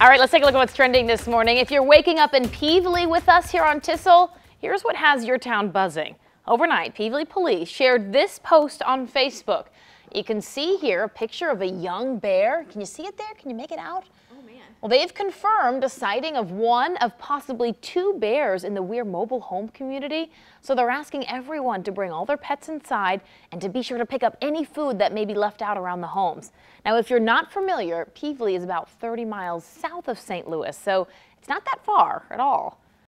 All right, let's take a look at what's trending this morning. If you're waking up in Pevely with us here on TISL, here's what has your town buzzing. Overnight, Pevely police shared this post on Facebook. You can see here a picture of a young bear. Can you see it there? Can you make it out? Oh, man. Well, they've confirmed a sighting of one of possibly two bears in the Weir mobile home community. So they're asking everyone to bring all their pets inside and to be sure to pick up any food that may be left out around the homes. Now, if you're not familiar, Pevely is about 30 miles south of St. Louis, so it's not that far at all.